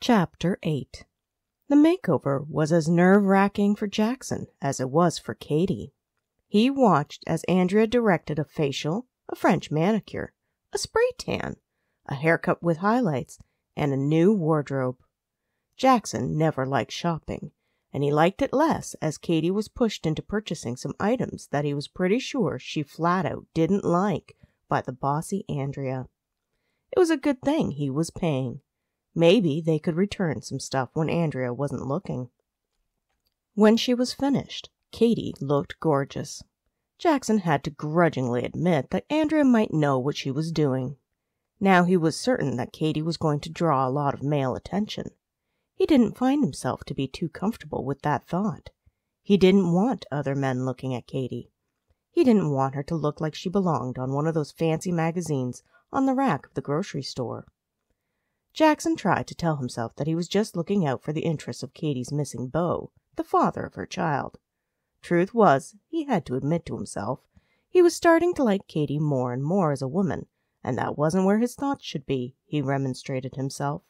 Chapter 8 The makeover was as nerve wracking for Jackson as it was for Katie. He watched as Andrea directed a facial, a French manicure, a spray tan, a haircut with highlights, and a new wardrobe. Jackson never liked shopping, and he liked it less as Katie was pushed into purchasing some items that he was pretty sure she flat out didn't like by the bossy Andrea. It was a good thing he was paying. Maybe they could return some stuff when Andrea wasn't looking. When she was finished, Katie looked gorgeous. Jackson had to grudgingly admit that Andrea might know what she was doing. Now he was certain that Katie was going to draw a lot of male attention. He didn't find himself to be too comfortable with that thought. He didn't want other men looking at Katie. He didn't want her to look like she belonged on one of those fancy magazines on the rack of the grocery store. Jackson tried to tell himself that he was just looking out for the interests of Katie's missing beau, the father of her child. Truth was, he had to admit to himself, he was starting to like Katie more and more as a woman, and that wasn't where his thoughts should be, he remonstrated himself.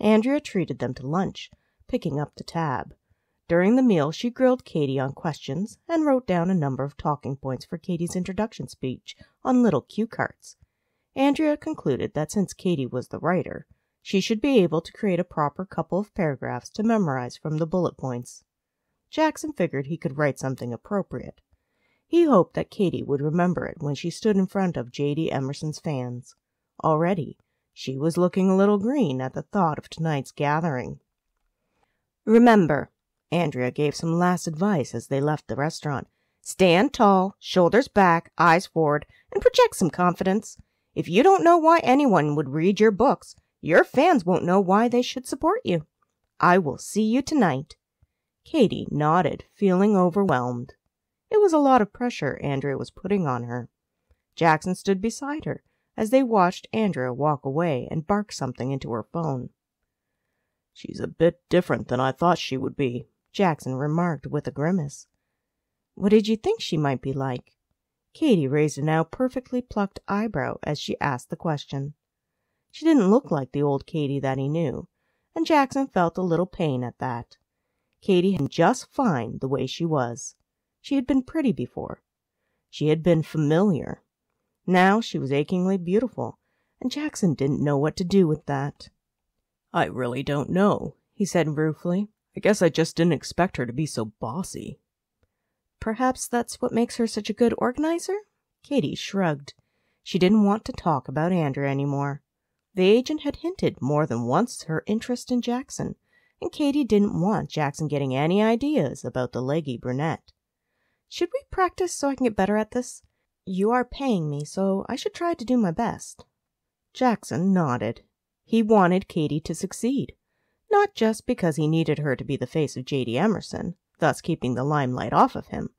Andrea treated them to lunch, picking up the tab. During the meal she grilled Katie on questions and wrote down a number of talking points for Katie's introduction speech on little cue cards. Andrea concluded that since Katie was the writer, she should be able to create a proper couple of paragraphs to memorize from the bullet points. Jackson figured he could write something appropriate. He hoped that Katie would remember it when she stood in front of J.D. Emerson's fans. Already, she was looking a little green at the thought of tonight's gathering. Remember, Andrea gave some last advice as they left the restaurant. Stand tall, shoulders back, eyes forward, and project some confidence. If you don't know why anyone would read your books, your fans won't know why they should support you. I will see you tonight. Katie nodded, feeling overwhelmed. It was a lot of pressure Andrea was putting on her. Jackson stood beside her as they watched Andrea walk away and bark something into her phone. She's a bit different than I thought she would be, Jackson remarked with a grimace. What did you think she might be like? Katie raised a now perfectly plucked eyebrow as she asked the question. She didn't look like the old Katie that he knew, and Jackson felt a little pain at that. Katie had been just fine the way she was. She had been pretty before. She had been familiar. Now she was achingly beautiful, and Jackson didn't know what to do with that. I really don't know, he said ruefully. I guess I just didn't expect her to be so bossy. Perhaps that's what makes her such a good organizer? Katie shrugged. She didn't want to talk about Andrea any more. The agent had hinted more than once her interest in Jackson, and Katie didn't want Jackson getting any ideas about the leggy brunette. Should we practice so I can get better at this? You are paying me, so I should try to do my best. Jackson nodded. He wanted Katie to succeed, not just because he needed her to be the face of J.D. Emerson, thus keeping the limelight off of him,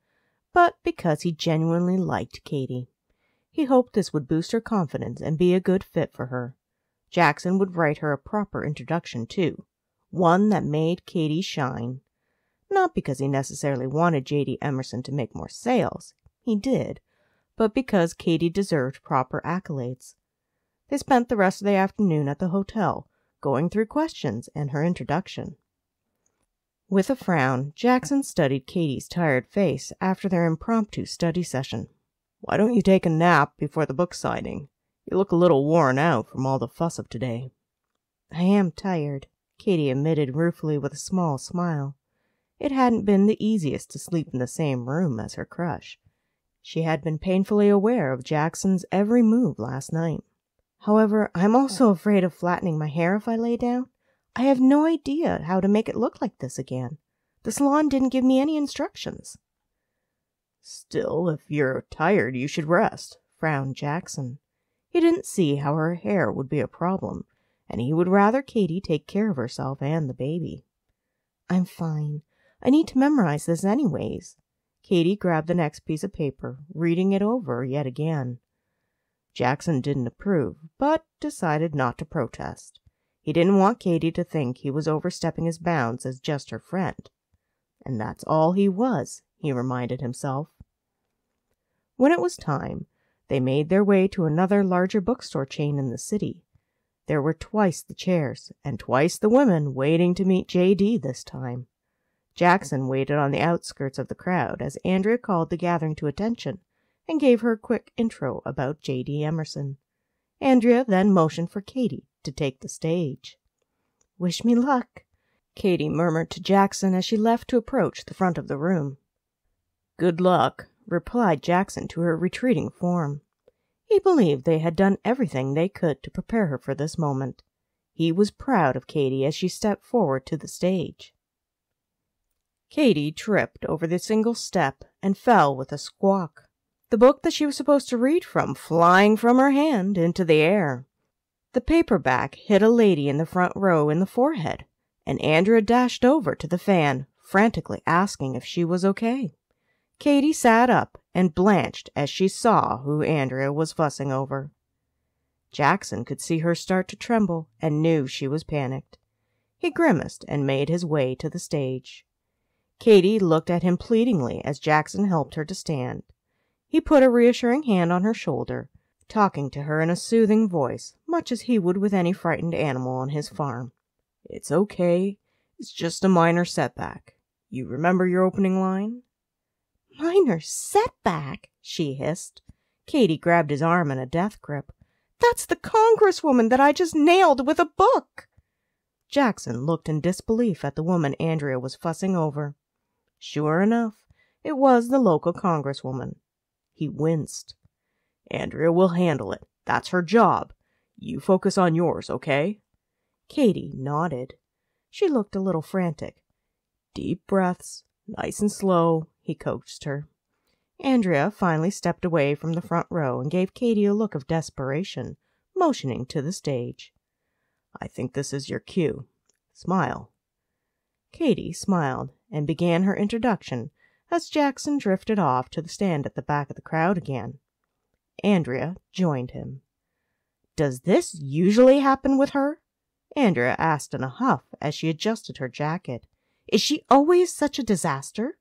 but because he genuinely liked Katie. He hoped this would boost her confidence and be a good fit for her. Jackson would write her a proper introduction, too, one that made Katie shine. Not because he necessarily wanted J.D. Emerson to make more sales. He did. But because Katie deserved proper accolades. They spent the rest of the afternoon at the hotel, going through questions and her introduction. With a frown, Jackson studied Katie's tired face after their impromptu study session. Why don't you take a nap before the book signing? You look a little worn out from all the fuss of today. I am tired, Katie admitted ruefully with a small smile. It hadn't been the easiest to sleep in the same room as her crush. She had been painfully aware of Jackson's every move last night. However, I'm also afraid of flattening my hair if I lay down. I have no idea how to make it look like this again. The salon didn't give me any instructions. Still, if you're tired, you should rest, frowned Jackson. He didn't see how her hair would be a problem, and he would rather Katie take care of herself and the baby. I'm fine. I need to memorize this anyways. Katie grabbed the next piece of paper, reading it over yet again. Jackson didn't approve, but decided not to protest. He didn't want Katie to think he was overstepping his bounds as just her friend. And that's all he was, he reminded himself. When it was time, they made their way to another larger bookstore chain in the city. There were twice the chairs and twice the women waiting to meet J.D. this time. Jackson waited on the outskirts of the crowd as Andrea called the gathering to attention and gave her a quick intro about J.D. Emerson. Andrea then motioned for Katie to take the stage. Wish me luck, Katie murmured to Jackson as she left to approach the front of the room. Good luck, replied Jackson to her retreating form. He believed they had done everything they could to prepare her for this moment. He was proud of Katie as she stepped forward to the stage. Katie tripped over the single step and fell with a squawk, the book that she was supposed to read from flying from her hand into the air. The paperback hit a lady in the front row in the forehead, and Andrea dashed over to the fan, frantically asking if she was okay. Katie sat up and blanched as she saw who Andrea was fussing over. Jackson could see her start to tremble and knew she was panicked. He grimaced and made his way to the stage. Katie looked at him pleadingly as Jackson helped her to stand. He put a reassuring hand on her shoulder, talking to her in a soothing voice, much as he would with any frightened animal on his farm. It's okay. It's just a minor setback. You remember your opening line? Minor setback, she hissed. Katie grabbed his arm in a death grip. That's the congresswoman that I just nailed with a book. Jackson looked in disbelief at the woman Andrea was fussing over. Sure enough, it was the local congresswoman. He winced. Andrea will handle it. That's her job. You focus on yours, okay? Katie nodded. She looked a little frantic. Deep breaths, nice and slow, he coaxed her. Andrea finally stepped away from the front row and gave Katie a look of desperation, motioning to the stage. I think this is your cue. Smile. Katie smiled and began her introduction as Jackson drifted off to the stand at the back of the crowd again. Andrea joined him. Does this usually happen with her? Andrea asked in a huff as she adjusted her jacket. Is she always such a disaster?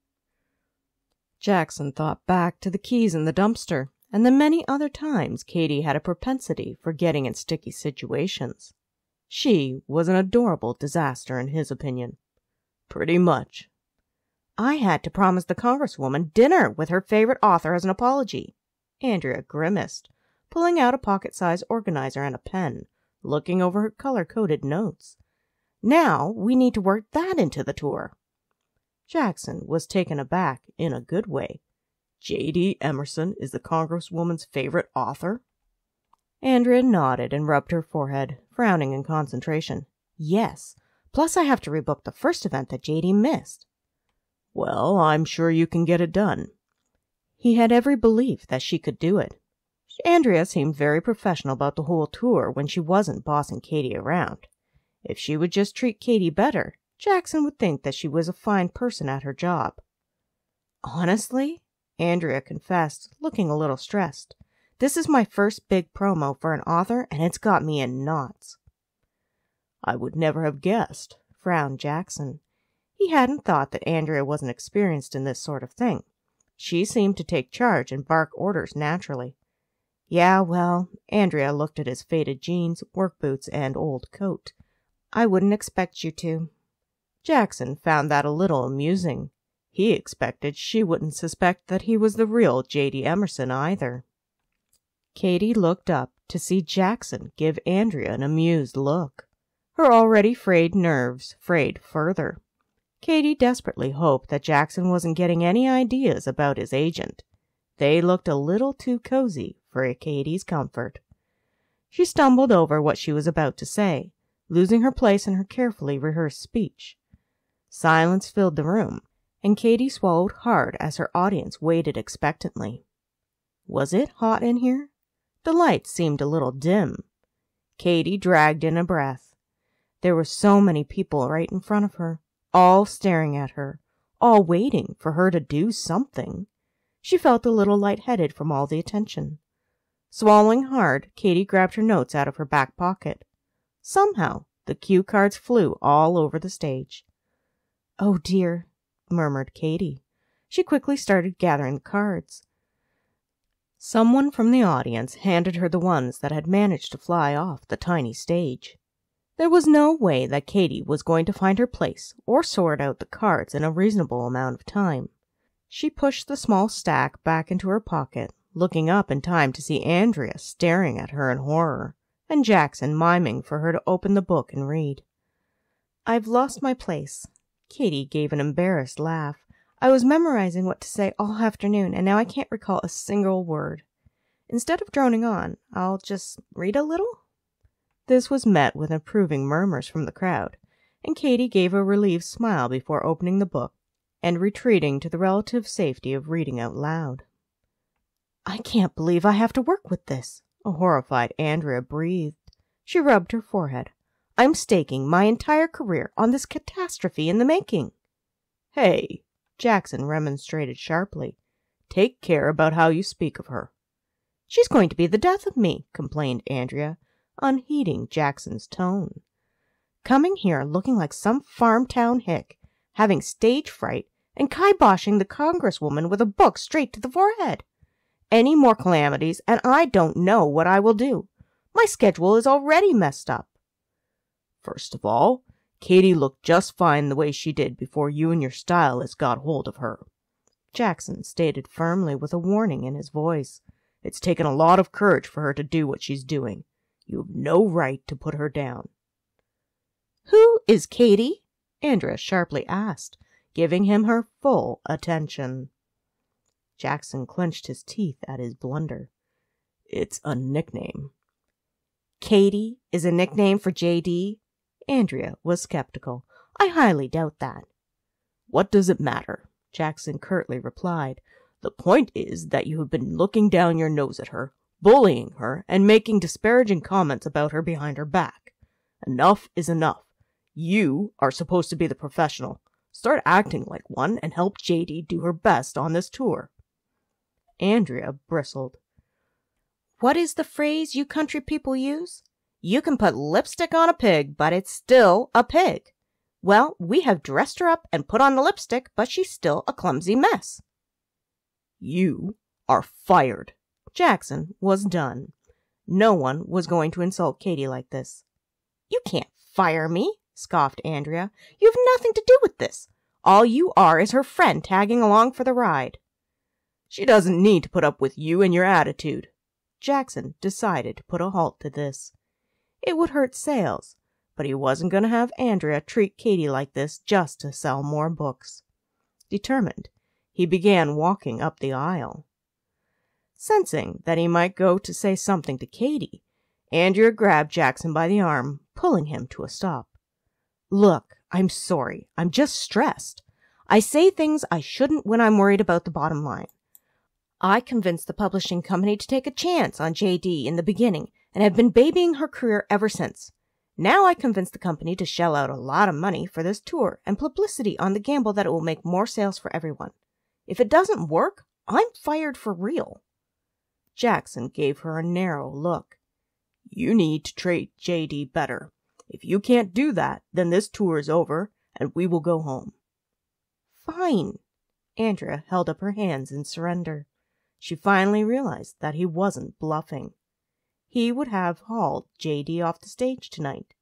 Jackson thought back to the keys in the dumpster and the many other times Katie had a propensity for getting in sticky situations. She was an adorable disaster in his opinion. Pretty much. I had to promise the Congresswoman dinner with her favorite author as an apology. Andrea grimaced, pulling out a pocket sized organizer and a pen, looking over her color coded notes. Now we need to work that into the tour. Jackson was taken aback in a good way. J.D. Emerson is the Congresswoman's favorite author? Andrea nodded and rubbed her forehead, frowning in concentration. Yes, Plus, I have to rebook the first event that JD missed. Well, I'm sure you can get it done. He had every belief that she could do it. Andrea seemed very professional about the whole tour when she wasn't bossing Katie around. If she would just treat Katie better, Jackson would think that she was a fine person at her job. Honestly, Andrea confessed, looking a little stressed, this is my first big promo for an author and it's got me in knots. I would never have guessed, frowned Jackson. He hadn't thought that Andrea wasn't experienced in this sort of thing. She seemed to take charge and bark orders naturally. Yeah, well, Andrea looked at his faded jeans, work boots, and old coat. I wouldn't expect you to. Jackson found that a little amusing. He expected she wouldn't suspect that he was the real J.D. Emerson either. Katie looked up to see Jackson give Andrea an amused look her already frayed nerves frayed further. Katie desperately hoped that Jackson wasn't getting any ideas about his agent. They looked a little too cozy for Katie's comfort. She stumbled over what she was about to say, losing her place in her carefully rehearsed speech. Silence filled the room, and Katie swallowed hard as her audience waited expectantly. Was it hot in here? The lights seemed a little dim. Katie dragged in a breath. There were so many people right in front of her, all staring at her, all waiting for her to do something. She felt a little light-headed from all the attention. Swallowing hard, Katie grabbed her notes out of her back pocket. Somehow, the cue cards flew all over the stage. Oh dear, murmured Katie. She quickly started gathering the cards. Someone from the audience handed her the ones that had managed to fly off the tiny stage. There was no way that Katie was going to find her place or sort out the cards in a reasonable amount of time. She pushed the small stack back into her pocket, looking up in time to see Andrea staring at her in horror, and Jackson miming for her to open the book and read. I've lost my place. Katie gave an embarrassed laugh. I was memorizing what to say all afternoon, and now I can't recall a single word. Instead of droning on, I'll just read a little. This was met with approving murmurs from the crowd, and Katie gave a relieved smile before opening the book and retreating to the relative safety of reading out loud. I can't believe I have to work with this, a horrified Andrea breathed. She rubbed her forehead. I'm staking my entire career on this catastrophe in the making. Hey, Jackson remonstrated sharply. Take care about how you speak of her. She's going to be the death of me, complained Andrea, unheeding Jackson's tone. Coming here looking like some farm town hick having stage fright, and kiboshing the congresswoman with a book straight to the forehead. Any more calamities, and I don't know what I will do. My schedule is already messed up. First of all, Katie looked just fine the way she did before you and your stylist got hold of her. Jackson stated firmly with a warning in his voice. It's taken a lot of courage for her to do what she's doing. You have no right to put her down. Who is Katie? Andrea sharply asked, giving him her full attention. Jackson clenched his teeth at his blunder. It's a nickname. Katie is a nickname for J.D.? Andrea was skeptical. I highly doubt that. What does it matter? Jackson curtly replied. The point is that you have been looking down your nose at her, bullying her, and making disparaging comments about her behind her back. Enough is enough. You are supposed to be the professional. Start acting like one and help JD do her best on this tour. Andrea bristled. What is the phrase you country people use? You can put lipstick on a pig, but it's still a pig. Well, we have dressed her up and put on the lipstick, but she's still a clumsy mess. You are fired. Jackson was done. No one was going to insult Katie like this. You can't fire me, scoffed Andrea. You have nothing to do with this. All you are is her friend tagging along for the ride. She doesn't need to put up with you and your attitude. Jackson decided to put a halt to this. It would hurt sales, but he wasn't going to have Andrea treat Katie like this just to sell more books. Determined, he began walking up the aisle. Sensing that he might go to say something to Katie, Andrea grabbed Jackson by the arm, pulling him to a stop. Look, I'm sorry. I'm just stressed. I say things I shouldn't when I'm worried about the bottom line. I convinced the publishing company to take a chance on JD in the beginning and have been babying her career ever since. Now I convinced the company to shell out a lot of money for this tour and publicity on the gamble that it will make more sales for everyone. If it doesn't work, I'm fired for real. Jackson gave her a narrow look. You need to treat JD better. If you can't do that, then this tour is over and we will go home. Fine. Andrea held up her hands in surrender. She finally realized that he wasn't bluffing. He would have hauled J.D. off the stage tonight.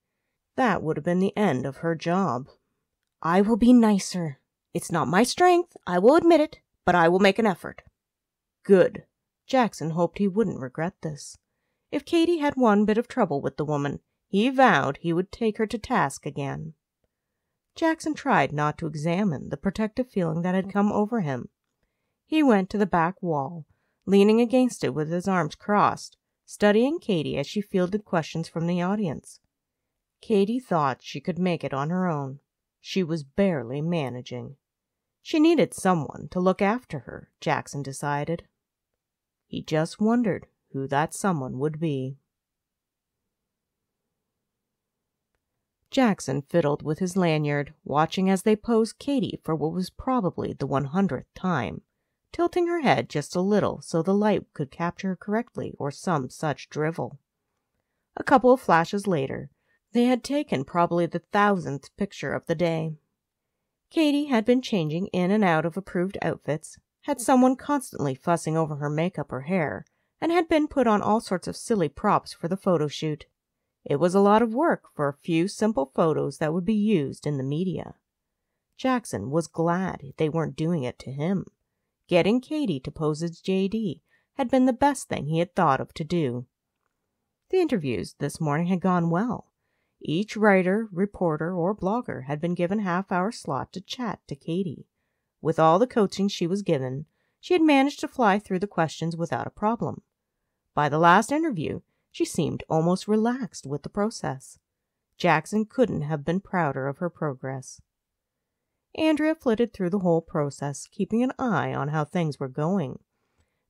That would have been the end of her job. I will be nicer. It's not my strength, I will admit it, but I will make an effort. Good. Jackson hoped he wouldn't regret this. If Katie had one bit of trouble with the woman, he vowed he would take her to task again. Jackson tried not to examine the protective feeling that had come over him. He went to the back wall, leaning against it with his arms crossed, studying Katie as she fielded questions from the audience. Katie thought she could make it on her own. She was barely managing. She needed someone to look after her, Jackson decided. He just wondered who that someone would be. Jackson fiddled with his lanyard, watching as they posed Katie for what was probably the one hundredth time, tilting her head just a little so the light could capture her correctly or some such drivel. A couple of flashes later, they had taken probably the thousandth picture of the day. Katie had been changing in and out of approved outfits, had someone constantly fussing over her makeup or hair, and had been put on all sorts of silly props for the photo shoot. It was a lot of work for a few simple photos that would be used in the media. Jackson was glad they weren't doing it to him. Getting Katie to pose as JD had been the best thing he had thought of to do. The interviews this morning had gone well. Each writer, reporter, or blogger had been given half hour slot to chat to Katie. With all the coaching she was given, she had managed to fly through the questions without a problem. By the last interview, she seemed almost relaxed with the process. Jackson couldn't have been prouder of her progress. Andrea flitted through the whole process, keeping an eye on how things were going.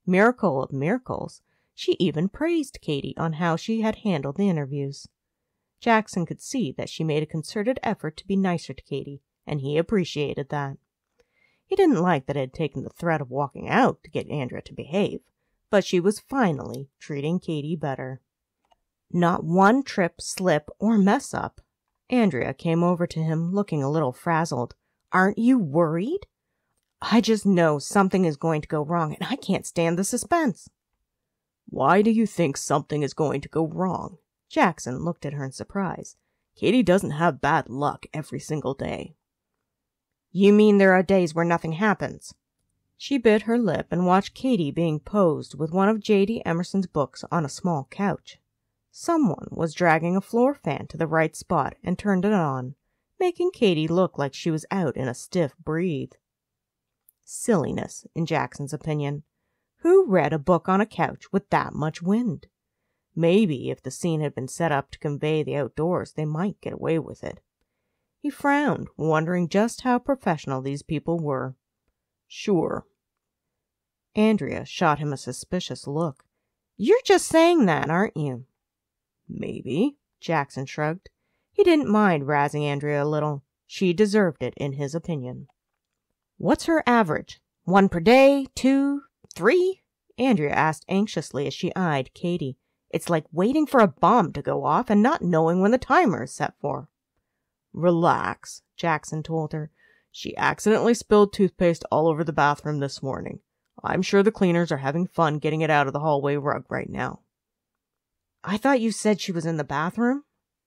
Miracle of miracles, she even praised Katie on how she had handled the interviews. Jackson could see that she made a concerted effort to be nicer to Katie, and he appreciated that. He didn't like that it had taken the threat of walking out to get Andrea to behave, but she was finally treating Katie better. Not one trip, slip, or mess up. Andrea came over to him looking a little frazzled. Aren't you worried? I just know something is going to go wrong and I can't stand the suspense. Why do you think something is going to go wrong? Jackson looked at her in surprise. Katie doesn't have bad luck every single day. You mean there are days where nothing happens? She bit her lip and watched Katie being posed with one of J.D. Emerson's books on a small couch. Someone was dragging a floor fan to the right spot and turned it on, making Katie look like she was out in a stiff breeze. Silliness, in Jackson's opinion. Who read a book on a couch with that much wind? Maybe if the scene had been set up to convey the outdoors, they might get away with it. He frowned, wondering just how professional these people were. Sure. Andrea shot him a suspicious look. You're just saying that, aren't you? Maybe, Jackson shrugged. He didn't mind razzing Andrea a little. She deserved it, in his opinion. What's her average? One per day? Two? Three? Andrea asked anxiously as she eyed Katie. It's like waiting for a bomb to go off and not knowing when the timer is set for. Relax, Jackson told her. She accidentally spilled toothpaste all over the bathroom this morning. I'm sure the cleaners are having fun getting it out of the hallway rug right now. I thought you said she was in the bathroom?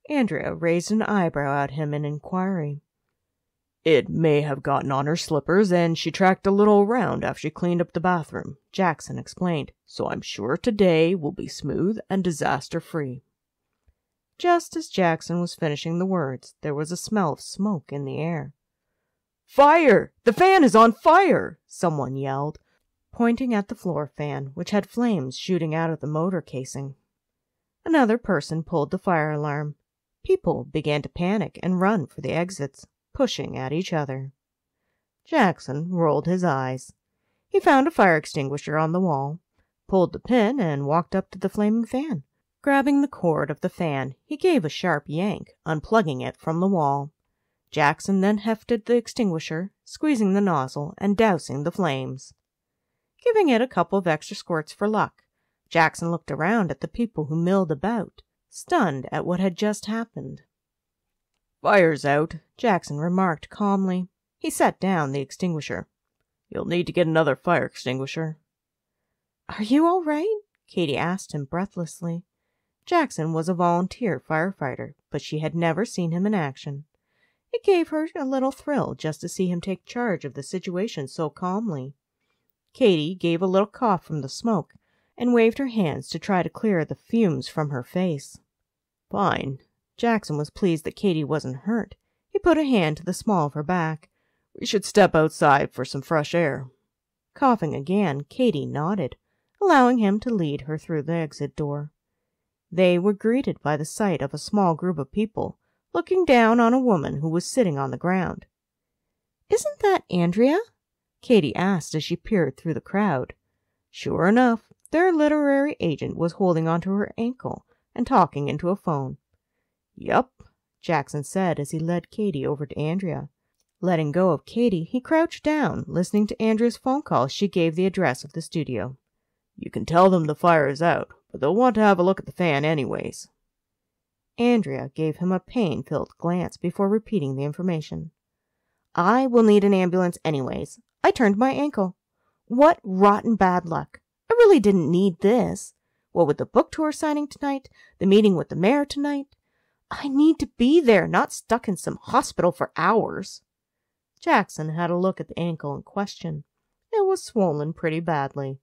Andrea raised an eyebrow at him in inquiry. It may have gotten on her slippers, and she tracked a little around after she cleaned up the bathroom, Jackson explained, so I'm sure today will be smooth and disaster free. Just as Jackson was finishing the words, there was a smell of smoke in the air. Fire! The fan is on fire! Someone yelled, pointing at the floor fan, which had flames shooting out of the motor casing. Another person pulled the fire alarm. People began to panic and run for the exits, pushing at each other. Jackson rolled his eyes. He found a fire extinguisher on the wall, pulled the pin, and walked up to the flaming fan. Grabbing the cord of the fan, he gave a sharp yank, unplugging it from the wall. Jackson then hefted the extinguisher, squeezing the nozzle and dousing the flames. Giving it a couple of extra squirts for luck, Jackson looked around at the people who milled about, stunned at what had just happened. Fire's out, Jackson remarked calmly. He set down the extinguisher. You'll need to get another fire extinguisher. Are you all right? Katie asked him breathlessly. Jackson was a volunteer firefighter, but she had never seen him in action. It gave her a little thrill just to see him take charge of the situation so calmly. Katie gave a little cough from the smoke and waved her hands to try to clear the fumes from her face. Fine. Jackson was pleased that Katie wasn't hurt. He put a hand to the small of her back. We should step outside for some fresh air. Coughing again, Katie nodded, allowing him to lead her through the exit door. They were greeted by the sight of a small group of people looking down on a woman who was sitting on the ground. Isn't that Andrea? Katie asked as she peered through the crowd. Sure enough, their literary agent was holding onto her ankle and talking into a phone. Yup, Jackson said as he led Katie over to Andrea. Letting go of Katie, he crouched down, listening to Andrea's phone call she gave the address of the studio. You can tell them the fire is out, but they'll want to have a look at the fan anyways. Andrea gave him a pain filled glance before repeating the information. I will need an ambulance anyways. I turned my ankle. What rotten bad luck. I really didn't need this. What with the book tour signing tonight, the meeting with the mayor tonight. I need to be there, not stuck in some hospital for hours. Jackson had a look at the ankle in question. It was swollen pretty badly.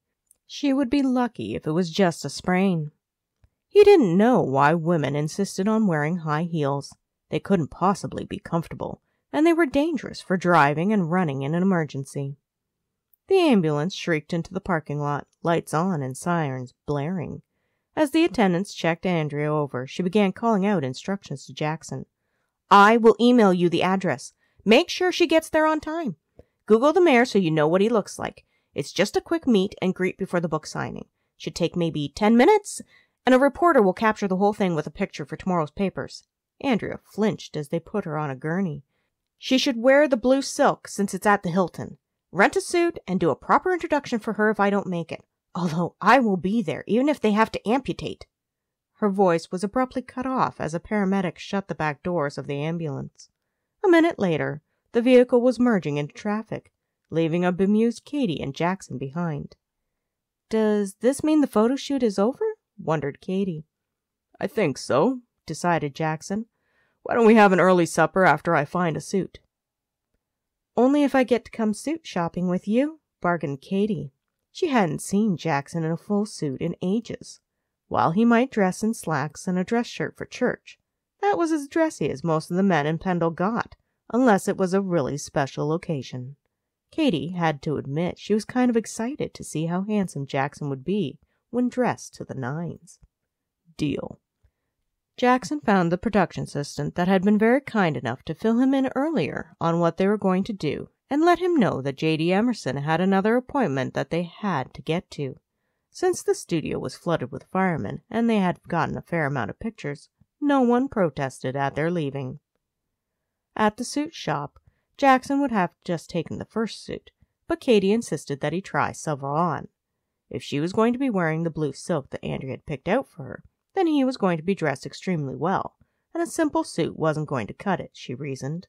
She would be lucky if it was just a sprain. He didn't know why women insisted on wearing high heels. They couldn't possibly be comfortable, and they were dangerous for driving and running in an emergency. The ambulance shrieked into the parking lot, lights on and sirens blaring. As the attendants checked Andrea over, she began calling out instructions to Jackson. I will email you the address. Make sure she gets there on time. Google the mayor so you know what he looks like. It's just a quick meet and greet before the book signing. Should take maybe 10 minutes, and a reporter will capture the whole thing with a picture for tomorrow's papers. Andrea flinched as they put her on a gurney. She should wear the blue silk since it's at the Hilton. Rent a suit and do a proper introduction for her if I don't make it. Although I will be there, even if they have to amputate. Her voice was abruptly cut off as a paramedic shut the back doors of the ambulance. A minute later, the vehicle was merging into traffic, leaving a bemused Katie and Jackson behind. Does this mean the photo shoot is over? wondered Katie. I think so, decided Jackson. Why don't we have an early supper after I find a suit? Only if I get to come suit shopping with you, bargained Katie. She hadn't seen Jackson in a full suit in ages. While he might dress in slacks and a dress shirt for church, that was as dressy as most of the men in Pendle got, unless it was a really special occasion. Katie had to admit she was kind of excited to see how handsome Jackson would be when dressed to the nines. Deal. Jackson found the production assistant that had been very kind enough to fill him in earlier on what they were going to do and let him know that J.D. Emerson had another appointment that they had to get to. Since the studio was flooded with firemen and they had gotten a fair amount of pictures, no one protested at their leaving. At the suit shop, Jackson would have just taken the first suit, but Katie insisted that he try several on. If she was going to be wearing the blue silk that Andrea had picked out for her, then he was going to be dressed extremely well, and a simple suit wasn't going to cut it, she reasoned.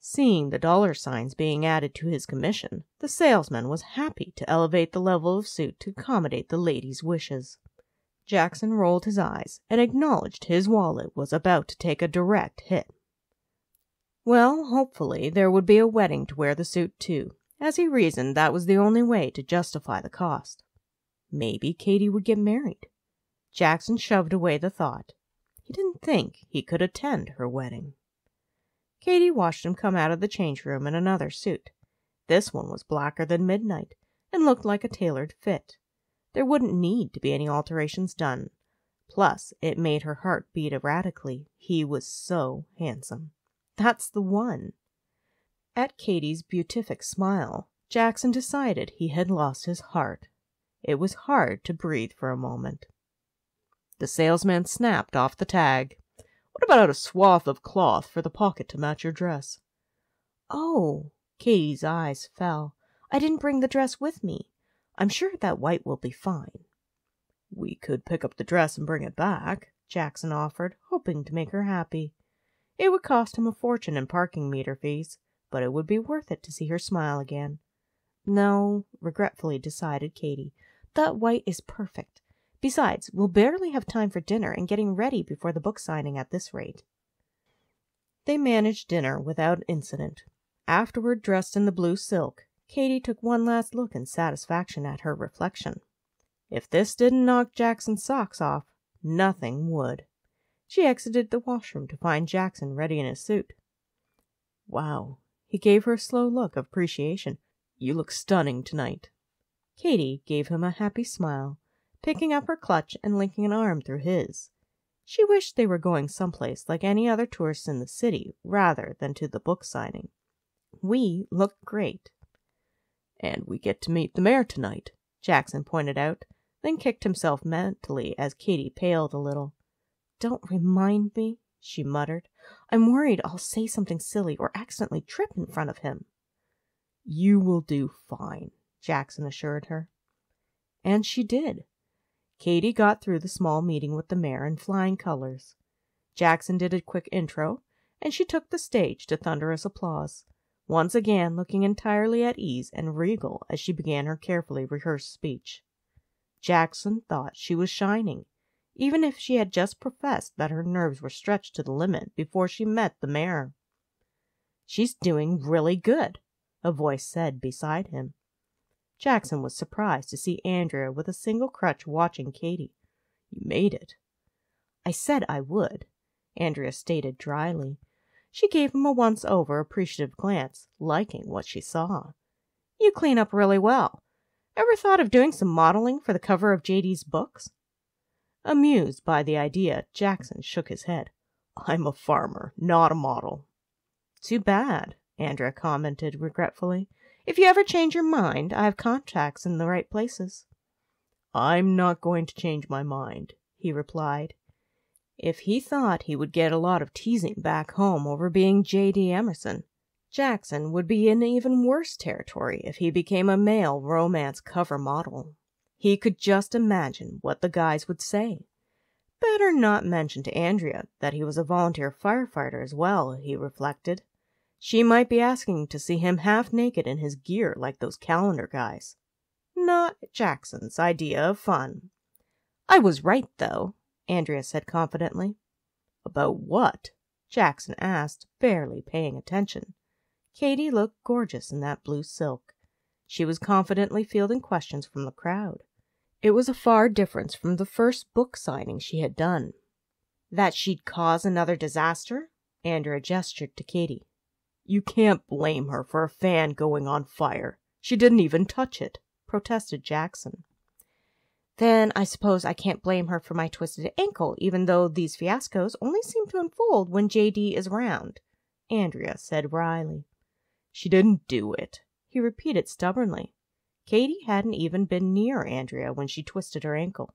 Seeing the dollar signs being added to his commission, the salesman was happy to elevate the level of suit to accommodate the lady's wishes. Jackson rolled his eyes and acknowledged his wallet was about to take a direct hit. Well, hopefully there would be a wedding to wear the suit to, as he reasoned that was the only way to justify the cost. Maybe Katie would get married. Jackson shoved away the thought. He didn't think he could attend her wedding. Katie watched him come out of the change room in another suit. This one was blacker than midnight and looked like a tailored fit. There wouldn't need to be any alterations done. Plus, it made her heart beat erratically. He was so handsome. That's the one. At Katie's beatific smile, Jackson decided he had lost his heart. It was hard to breathe for a moment. The salesman snapped off the tag. What about a swath of cloth for the pocket to match your dress? Oh, Katie's eyes fell. I didn't bring the dress with me. I'm sure that white will be fine. We could pick up the dress and bring it back, Jackson offered, hoping to make her happy. It would cost him a fortune in parking meter fees, but it would be worth it to see her smile again. No, regretfully decided Katie. That white is perfect. Besides, we'll barely have time for dinner and getting ready before the book signing at this rate. They managed dinner without incident. Afterward, dressed in the blue silk, Katie took one last look in satisfaction at her reflection. If this didn't knock Jackson's socks off, nothing would. She exited the washroom to find Jackson ready in his suit. Wow, he gave her a slow look of appreciation. You look stunning tonight. Katie gave him a happy smile picking up her clutch and linking an arm through his. She wished they were going someplace like any other tourists in the city rather than to the book signing. We look great. And we get to meet the mayor tonight, Jackson pointed out, then kicked himself mentally as Katie paled a little. Don't remind me, she muttered. I'm worried I'll say something silly or accidentally trip in front of him. You will do fine, Jackson assured her. And she did. Katie got through the small meeting with the mayor in flying colors. Jackson did a quick intro, and she took the stage to thunderous applause. once again looking entirely at ease and regal as she began her carefully rehearsed speech. Jackson thought she was shining, even if she had just professed that her nerves were stretched to the limit before she met the mayor. She's doing really good, a voice said beside him. Jackson was surprised to see Andrea with a single crutch watching Katie. You made it. I said I would, Andrea stated dryly. She gave him a once over appreciative glance, liking what she saw. You clean up really well. Ever thought of doing some modeling for the cover of JD's books? Amused by the idea, Jackson shook his head. I'm a farmer, not a model. Too bad, Andrea commented regretfully. If you ever change your mind, I have contacts in the right places. I'm not going to change my mind, he replied. If he thought he would get a lot of teasing back home over being J.D. Emerson, Jackson would be in even worse territory if he became a male romance cover model. He could just imagine what the guys would say. Better not mention to Andrea that he was a volunteer firefighter as well, he reflected. She might be asking to see him half naked in his gear like those calendar guys. Not Jackson's idea of fun. I was right, though, Andrea said confidently. About what? Jackson asked, barely paying attention. Katie looked gorgeous in that blue silk. She was confidently fielding questions from the crowd. It was a far difference from the first book signing she had done. That she'd cause another disaster? Andrea gestured to Katie. You can't blame her for a fan going on fire. She didn't even touch it, protested Jackson. Then I suppose I can't blame her for my twisted ankle, even though these fiascos only seem to unfold when JD is around, Andrea said wryly. She didn't do it, he repeated stubbornly. Katie hadn't even been near Andrea when she twisted her ankle.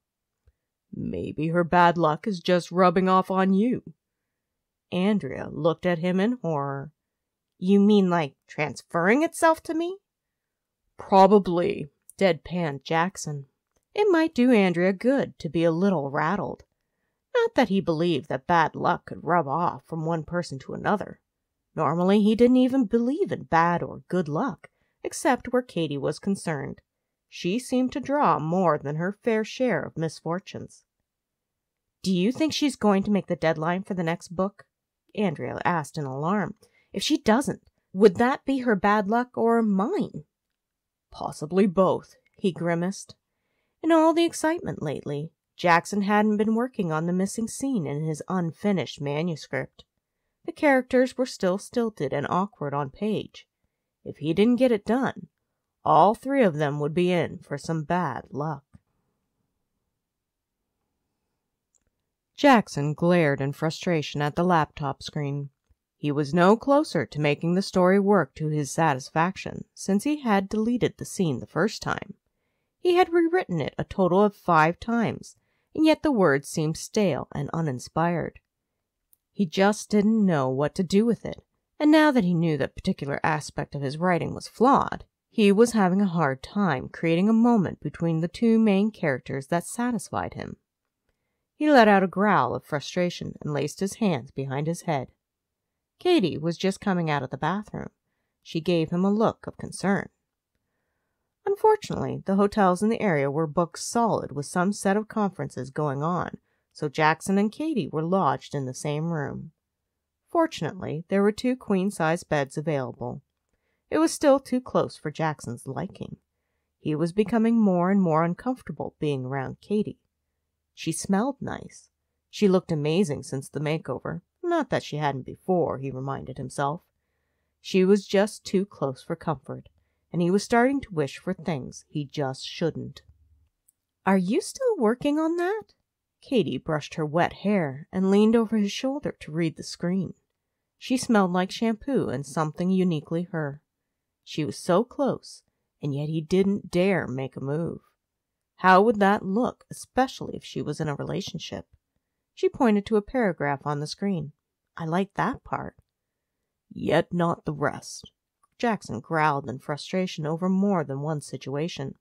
Maybe her bad luck is just rubbing off on you. Andrea looked at him in horror. You mean like transferring itself to me? Probably, deadpanned Jackson. It might do Andrea good to be a little rattled. Not that he believed that bad luck could rub off from one person to another. Normally, he didn't even believe in bad or good luck, except where Katie was concerned. She seemed to draw more than her fair share of misfortunes. Do you think she's going to make the deadline for the next book? Andrea asked in alarm. If she doesn't, would that be her bad luck or mine? Possibly both, he grimaced. In all the excitement lately, Jackson hadn't been working on the missing scene in his unfinished manuscript. The characters were still stilted and awkward on page. If he didn't get it done, all three of them would be in for some bad luck. Jackson glared in frustration at the laptop screen. He was no closer to making the story work to his satisfaction since he had deleted the scene the first time. He had rewritten it a total of five times, and yet the words seemed stale and uninspired. He just didn't know what to do with it, and now that he knew that particular aspect of his writing was flawed, he was having a hard time creating a moment between the two main characters that satisfied him. He let out a growl of frustration and laced his hands behind his head. Katie was just coming out of the bathroom. She gave him a look of concern. Unfortunately, the hotels in the area were booked solid with some set of conferences going on, so Jackson and Katie were lodged in the same room. Fortunately, there were two queen size beds available. It was still too close for Jackson's liking. He was becoming more and more uncomfortable being around Katie. She smelled nice. She looked amazing since the makeover, not that she hadn't before, he reminded himself. She was just too close for comfort, and he was starting to wish for things he just shouldn't. Are you still working on that? Katie brushed her wet hair and leaned over his shoulder to read the screen. She smelled like shampoo and something uniquely her. She was so close, and yet he didn't dare make a move. How would that look, especially if she was in a relationship? She pointed to a paragraph on the screen. I like that part. Yet not the rest. Jackson growled in frustration over more than one situation.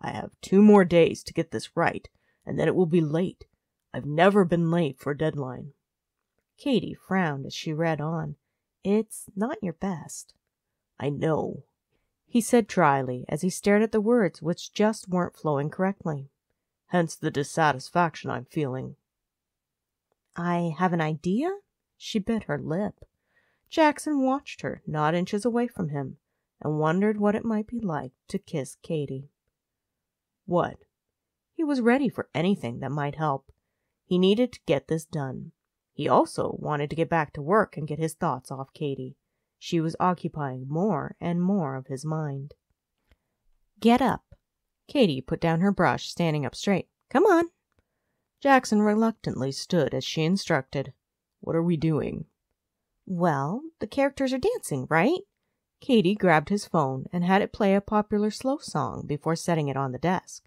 I have two more days to get this right, and then it will be late. I've never been late for a deadline. Katie frowned as she read on. It's not your best. I know, he said dryly as he stared at the words which just weren't flowing correctly. Hence the dissatisfaction I'm feeling. I have an idea? She bit her lip. Jackson watched her, not inches away from him, and wondered what it might be like to kiss Katie. What? He was ready for anything that might help. He needed to get this done. He also wanted to get back to work and get his thoughts off Katie. She was occupying more and more of his mind. Get up. Katie put down her brush, standing up straight. Come on. Jackson reluctantly stood as she instructed. What are we doing? Well, the characters are dancing, right? Katie grabbed his phone and had it play a popular slow song before setting it on the desk.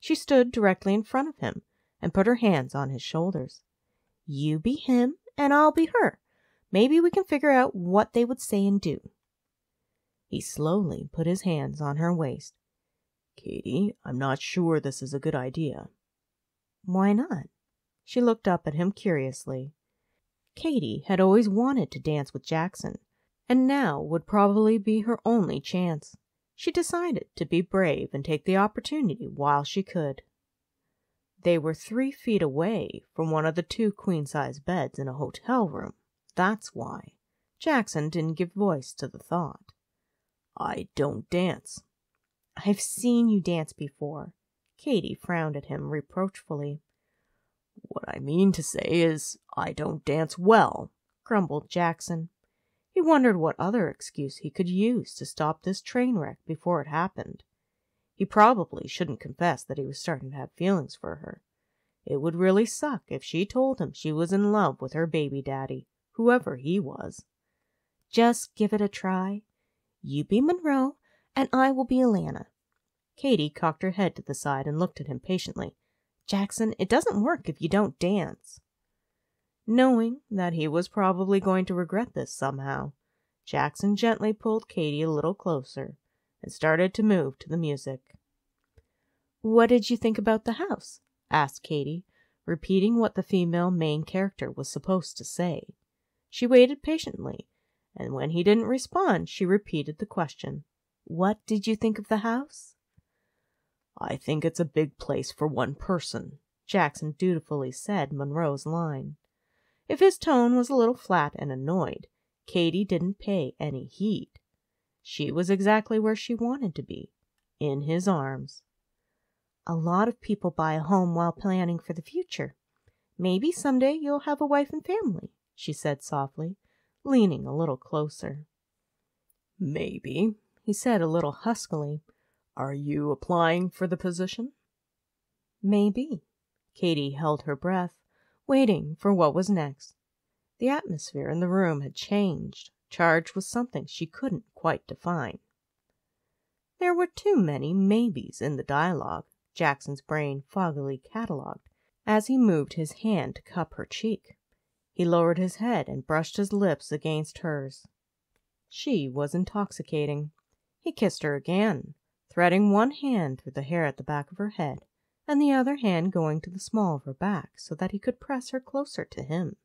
She stood directly in front of him and put her hands on his shoulders. You be him and I'll be her. Maybe we can figure out what they would say and do. He slowly put his hands on her waist. Katie, I'm not sure this is a good idea. Why not? She looked up at him curiously. Katie had always wanted to dance with Jackson, and now would probably be her only chance. She decided to be brave and take the opportunity while she could. They were three feet away from one of the two queen size beds in a hotel room. That's why. Jackson didn't give voice to the thought. I don't dance. I've seen you dance before. Katie frowned at him reproachfully. What I mean to say is, I don't dance well, grumbled Jackson. He wondered what other excuse he could use to stop this train wreck before it happened. He probably shouldn't confess that he was starting to have feelings for her. It would really suck if she told him she was in love with her baby daddy, whoever he was. Just give it a try. You be Monroe, and I will be Alana. Katie cocked her head to the side and looked at him patiently. Jackson, it doesn't work if you don't dance. Knowing that he was probably going to regret this somehow, Jackson gently pulled Katie a little closer and started to move to the music. What did you think about the house? asked Katie, repeating what the female main character was supposed to say. She waited patiently, and when he didn't respond, she repeated the question. What did you think of the house? I think it's a big place for one person, Jackson dutifully said Monroe's line. If his tone was a little flat and annoyed, Katie didn't pay any heed. She was exactly where she wanted to be, in his arms. A lot of people buy a home while planning for the future. Maybe someday you'll have a wife and family, she said softly, leaning a little closer. Maybe, he said a little huskily. Are you applying for the position? Maybe. Katie held her breath waiting for what was next. The atmosphere in the room had changed, charged with something she couldn't quite define. There were too many maybes in the dialogue, Jackson's brain foggily catalogued, as he moved his hand to cup her cheek. He lowered his head and brushed his lips against hers. She was intoxicating. He kissed her again, threading one hand through the hair at the back of her head and the other hand going to the small of her back so that he could press her closer to him.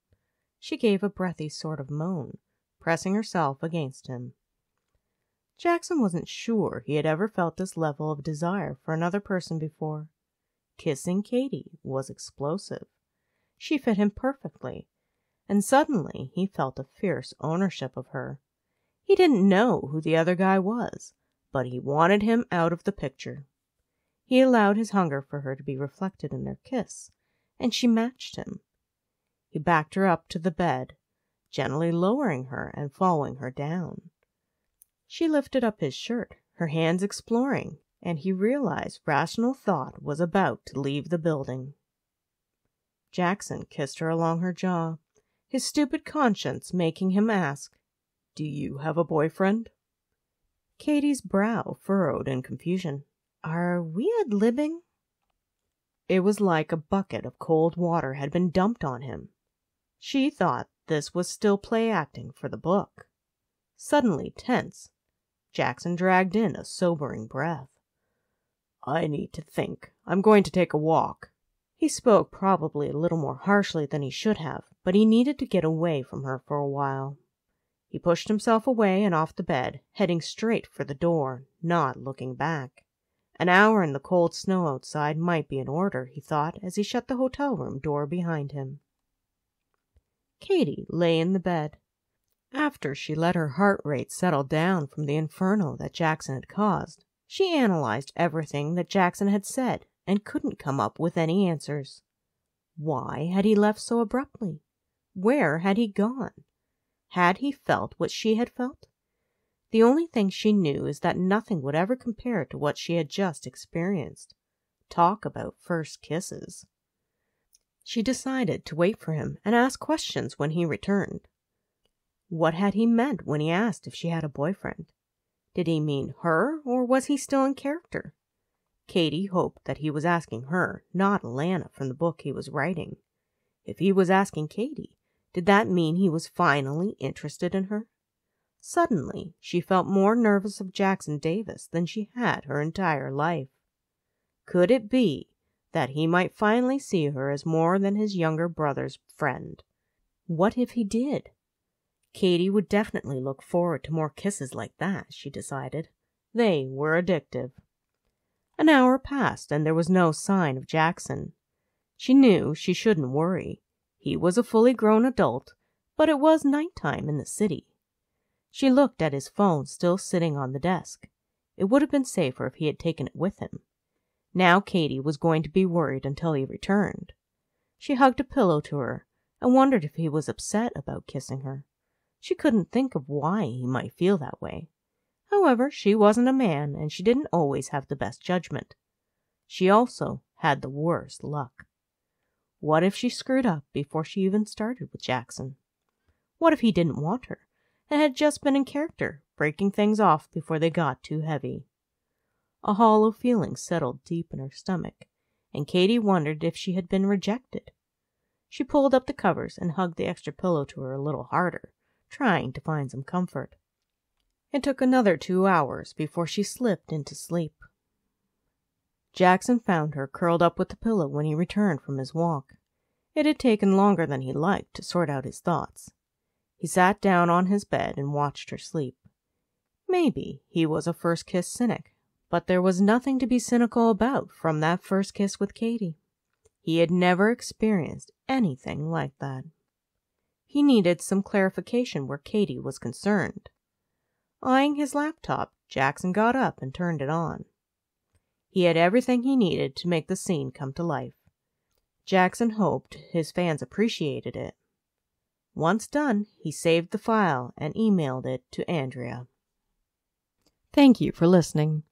She gave a breathy sort of moan, pressing herself against him. Jackson wasn't sure he had ever felt this level of desire for another person before. Kissing Katie was explosive. She fit him perfectly, and suddenly he felt a fierce ownership of her. He didn't know who the other guy was, but he wanted him out of the picture. He allowed his hunger for her to be reflected in their kiss, and she matched him. He backed her up to the bed, gently lowering her and following her down. She lifted up his shirt, her hands exploring, and he realized rational thought was about to leave the building. Jackson kissed her along her jaw, his stupid conscience making him ask, Do you have a boyfriend? Katie's brow furrowed in confusion. Are we ad libbing? It was like a bucket of cold water had been dumped on him. She thought this was still play acting for the book. Suddenly tense, Jackson dragged in a sobering breath. I need to think. I'm going to take a walk. He spoke probably a little more harshly than he should have, but he needed to get away from her for a while. He pushed himself away and off the bed, heading straight for the door, not looking back. An hour in the cold snow outside might be in order, he thought as he shut the hotel room door behind him. Katie lay in the bed. After she let her heart rate settle down from the inferno that Jackson had caused, she analyzed everything that Jackson had said and couldn't come up with any answers. Why had he left so abruptly? Where had he gone? Had he felt what she had felt? The only thing she knew is that nothing would ever compare to what she had just experienced. Talk about first kisses. She decided to wait for him and ask questions when he returned. What had he meant when he asked if she had a boyfriend? Did he mean her, or was he still in character? Katie hoped that he was asking her, not Alana from the book he was writing. If he was asking Katie, did that mean he was finally interested in her? Suddenly, she felt more nervous of Jackson Davis than she had her entire life. Could it be that he might finally see her as more than his younger brother's friend? What if he did? Katie would definitely look forward to more kisses like that, she decided. They were addictive. An hour passed and there was no sign of Jackson. She knew she shouldn't worry. He was a fully grown adult, but it was night time in the city. She looked at his phone still sitting on the desk. It would have been safer if he had taken it with him. Now Katie was going to be worried until he returned. She hugged a pillow to her and wondered if he was upset about kissing her. She couldn't think of why he might feel that way. However, she wasn't a man, and she didn't always have the best judgment. She also had the worst luck. What if she screwed up before she even started with Jackson? What if he didn't want her and had just been in character, breaking things off before they got too heavy? A hollow feeling settled deep in her stomach, and Katie wondered if she had been rejected. She pulled up the covers and hugged the extra pillow to her a little harder, trying to find some comfort. It took another two hours before she slipped into sleep. Jackson found her curled up with the pillow when he returned from his walk. It had taken longer than he liked to sort out his thoughts. He sat down on his bed and watched her sleep. Maybe he was a first kiss cynic, but there was nothing to be cynical about from that first kiss with Katie. He had never experienced anything like that. He needed some clarification where Katie was concerned. Eyeing his laptop, Jackson got up and turned it on. He had everything he needed to make the scene come to life. Jackson hoped his fans appreciated it. Once done, he saved the file and emailed it to Andrea. Thank you for listening.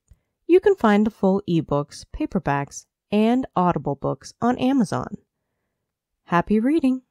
You can find the full ebooks, paperbacks, and Audible books on Amazon. Happy reading!